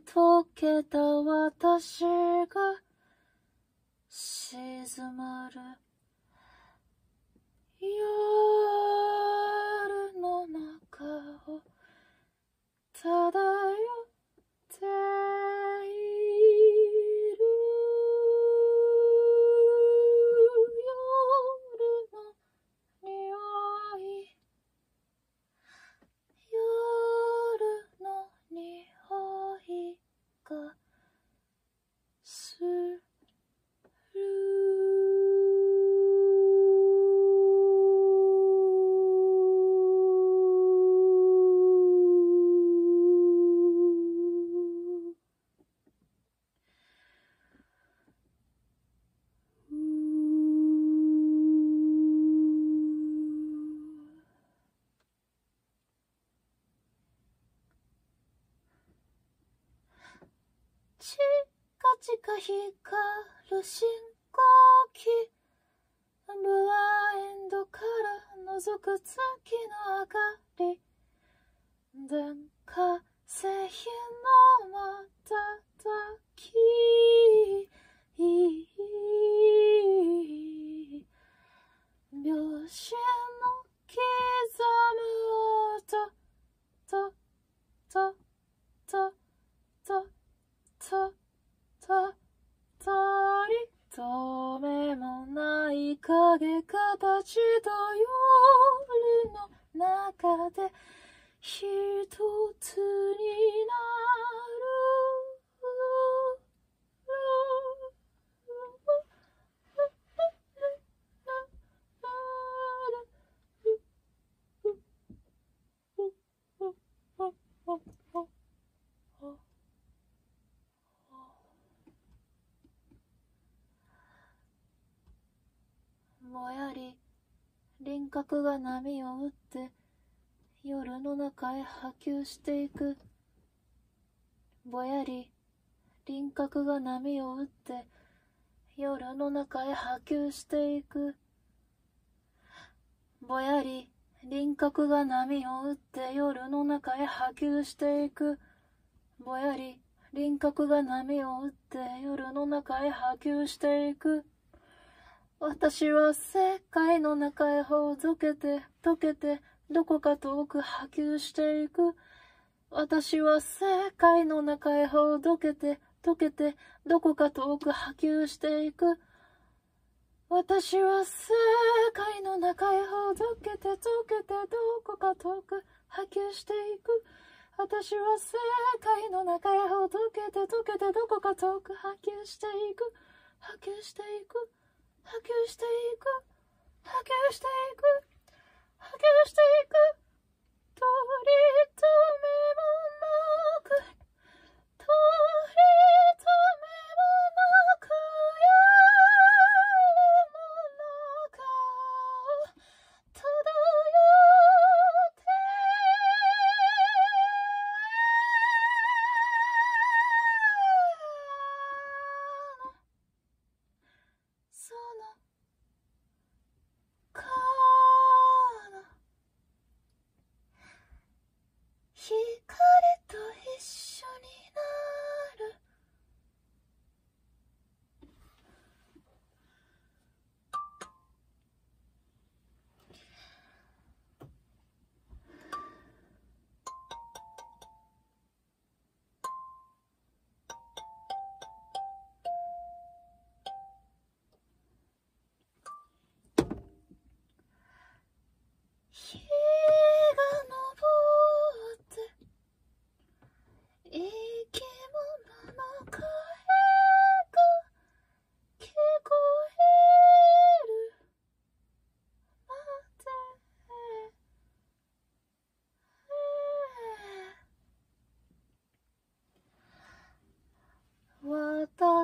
溶けた私が静まるチカチカ光る信号機ブラインドから覗く月の明かり電化製品の瞬きたちと夜の中で一つになるぼやり輪郭が波を打って夜の中へ波及していく。ぼやり輪郭が波を打って夜の中へ波及していく。ぼやり輪郭が波を打って夜の中へ波及していく。ぼやり輪郭が波を打って夜の中へ波及していく。私は世界の中へほどけて溶けてどこか遠く波及していく。私は世界の中へほどけて溶けてどこか遠く波及していく。私は世界の中へほどけて溶けてどこか遠く波及していく。私は世界の中へほどけて溶けてどこか遠く波及していく。波及していく。波及していく。波及していく。波及していく。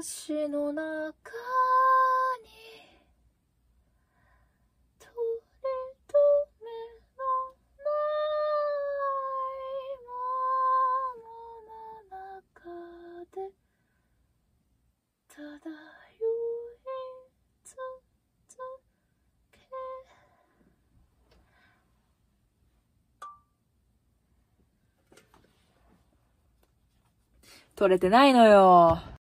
私の中に取り留めのないものの中で漂い続け取れてないのよ。